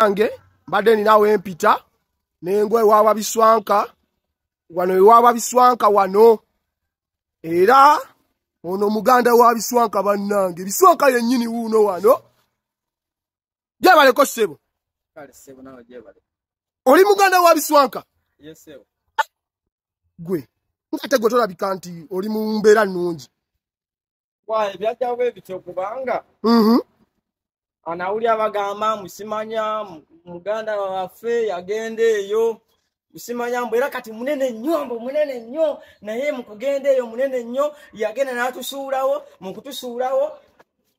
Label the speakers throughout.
Speaker 1: yange mbadde ninawo empita nengo ewawa biswanka wano ewawa biswanka wano. Era ono muganda wa biswanka bannange biswanka yennyini wuuno wano. Jebaleko ssebo. Oli muganda wa biswanka? Gwe ngate gwe tolabika nti oli mu mbeera nnungi.
Speaker 2: Ebyajjawo ebityo kubanga Anawulya bagamba musimanya mu- muganda waffe yagenda eyo. Musimanya mbu era kati munene nnyo mbu munene nnyo. Naye mu kugenda eyo munene nnyo yagenda n'atusuulawo mu kutusuulawo.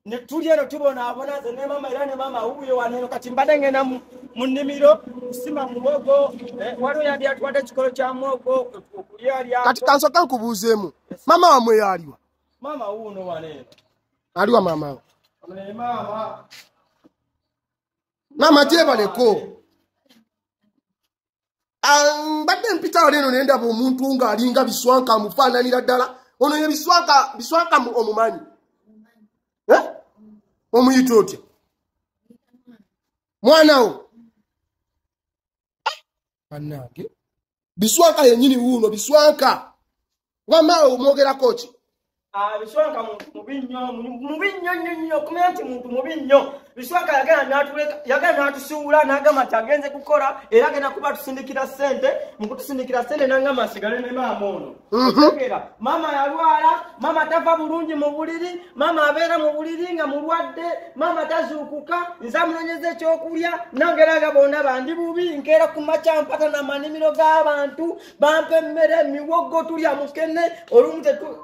Speaker 2: Ne tuli eno tubonaabona nze ne mama era ne mama wuuyo waneno kati mbadde ngenda mu nnimiro kusima muwogo eh, waliwo yandi atwadde ekikolo kya muwogo okulyalyako
Speaker 1: kati kansooka nkubuuzeemu. Maama wamwe yaaliwa
Speaker 2: mama wuuno waneeno
Speaker 1: aliwa maamawe
Speaker 2: Ne mama
Speaker 1: maama gyebaleko Ah, mbadde mpitawo leeno nendaba omuntu ng'alinga biswanka amufaananira ddala. Ono ye biswanka biswanka mu- omumanyi. Eh? omuyita otya? Mwanawo bannange. Biswanka yennyini wuuno biswanka. Wamaawe omwogerako ki
Speaker 2: biswanka muntu mubi nnyo mubi nnyo nnyo nnyo okumanya nti muntu mubi nnyo biswanka yagenda n'atusuula n'agamba nti agenze kukola era agenda kuba tusindikira ssente mu kutusindikira ssente n'agamba asigale ne maama ono. Otegeera maama yalwala maama tava bulungi mu buliri maama abeera mu buliri nga mulwadde maama tazuukuka nze amunonyeza ekyokulya nange eraga bonna bandi bubi nkeera ku makya mpata namanimiro g'abantu bampa emmere miwogo tulya mukene olumu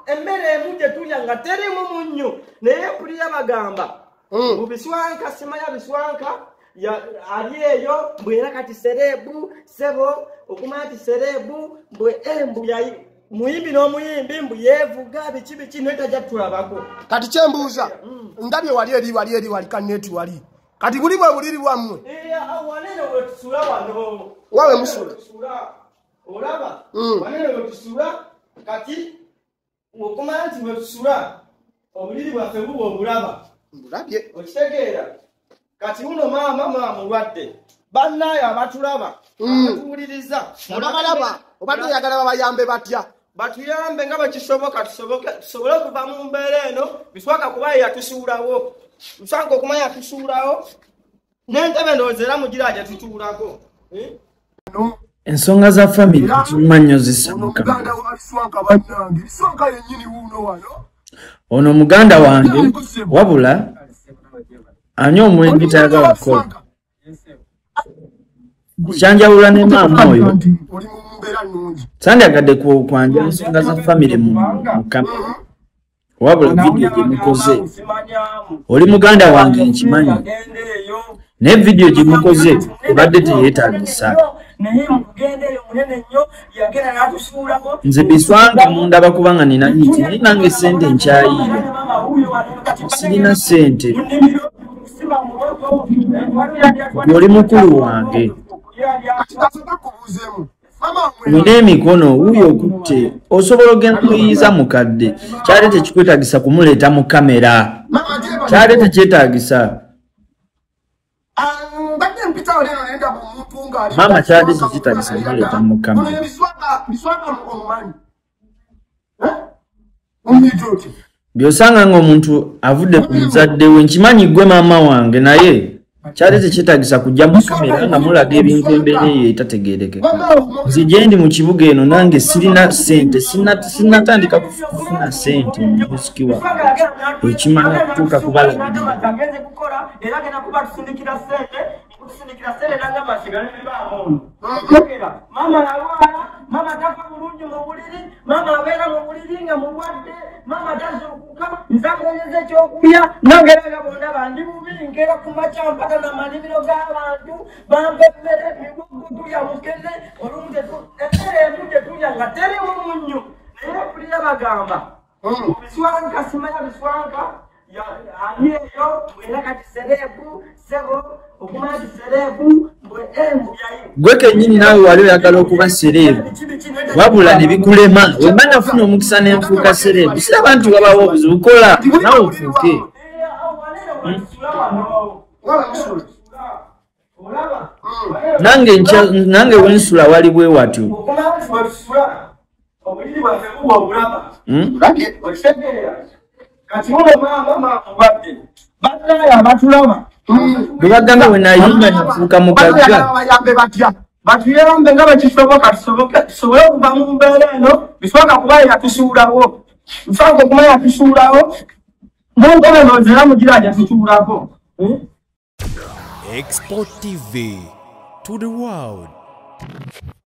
Speaker 2: emmere emu gye tulya nga terimu munnyo naye mpulira bagamba
Speaker 1: Mm.
Speaker 2: mu biswanka simanya biswanka ya- ali eyo mbwera kati serebu sebo okumanya ti serebu mbwe embu yayi muyimbi n'omuyimbi mbu yeevuga biki biki naye tajja tulabako
Speaker 1: kati kyembuuza ndabye wali eri wali eri wali kaneti wali. Kati buli bwe buliri bwammwe.
Speaker 2: Wanene wetusula wano.
Speaker 1: Wawe musula.
Speaker 2: Olaba
Speaker 1: Mm.
Speaker 2: wanene wetusula kati okumanya nti wetusula obuliri bwaffe buba obulaba
Speaker 1: mbulabye
Speaker 2: okitegeera. Kati uno maama maamulwadde bannayo abatulaba
Speaker 1: Mm.
Speaker 2: abatuwuliriza.
Speaker 1: Ababalaba obadde oyagala babayambe batya?
Speaker 2: Batuyambe nga bwekisoboka tusobole okuva mu mbeera eno biswaka kuba ye yatusuulawo. Biswaka okumanya yatusuulawo. N'entebe ndowooza era mugira gye tutuulako. Eh?
Speaker 3: Ensonga za famire kiruma nnyo
Speaker 1: wano.
Speaker 3: Ono muganda wange wabula ani omwenge tayagala kukola kyanjawula ne maama oyo. sandyagadde ku- kwanja ensonga za famire mu mukama wabula vidiyo gye mukoze. oli muganda wange nkimanyi naye vidiyo gye mukoze ebadde
Speaker 2: eyo munene nnyo yagenda n'atusuulako.
Speaker 3: Nze biswanga mundaba kubanga nina iti naye nange sente nkyayiira sirina sente oli mukulu wange. nina emikono wuuyo okutte. Osobola ogenda kuyiiza mukadde kyali tekikwetagisa kumuleeta mu kamera. Kyali tekyetagisa
Speaker 1: mbadde mpitawo leero nendaba omuntu ng'ali
Speaker 3: Maama kyali tekitagisa kumuleeta mu
Speaker 1: otya
Speaker 3: byosanga ng'omuntu avudde ku muzadde we nkimanyi gwe maama wange naye kyali tekyetagisa kujja mu kamera nga mulaga ebintu embeera eyo etategeerekeka nze gye ndi mu kibuga eno nange sirina sinnatandika kufu- kufuna ssente mubusikiwa ekimala kutuuka kubalabirira
Speaker 2: agenze kukola era agenda kuba tusindikira sente tusindikira sente nagamba asigale ne baamono okitegeera maama yalwala maama tafa bulungi mu buliri maama abeera mu buliri nga mulwadde maama tazuukuka nze amuonyeza ekyokulya nange eraga bonna bandi bubi nkeera ku makya mpata namanimiro g'abantu bampa emmere migogo tulya mukene olumu emmere emu tetulya nga terimu munnyo naye mpulira bagamba biswanka simanya biswanka ya- ali eyo mwera kati serebu sebo okumanya ti serebu mbwe embu yayi
Speaker 3: gwe kennyini naawe wali oyagala okuba sereebu wabula ne bikulema. wemba nafuna omukisa n'enfuuka sereebu siraba nti wabawo obuzibu kola nawe ofuuke.
Speaker 2: olaba.
Speaker 3: Nange wensula wali bwe watyo.
Speaker 2: Okumala obuliri bwaffe buba obulaba.
Speaker 3: Hmm?
Speaker 2: Kati uno maama maamubadde bannaayo abatulaba
Speaker 3: bwe bagamba bwe nayimba nafuuka mugagga
Speaker 1: bayambe batya.
Speaker 2: Batuyambe nga bwekisoboka tusoboke tusobole okuva mu mbeera eno bisooka kuba yatusuulawo. Nsooka okuba yatusuulawo. Munkobe nozera mugira jatusuulako
Speaker 4: Export TV to the world.